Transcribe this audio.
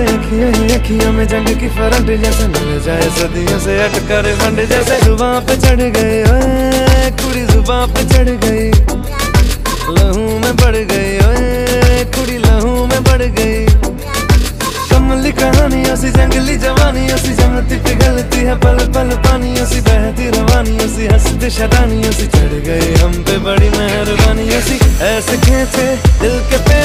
अखियों में जंग की फरंड जैसे मिल जाए सदियों से अटकर फंड जैसे जुबां पे चढ़ गए, ओए कुड़ी जुबां पे चढ़ गई। लहू में बढ़ गई, ओए कुड़ी लहू में बढ़ गई। कमली कहानी सी, जंगली जवानी सी जमती पिघलती है, पल पल पानी सी, बहती रवानी सी, हंसती शरानी सी, चढ़ गई हम पे बड़ी मेहरबानी सी। ऐसे खेचे दिल के पे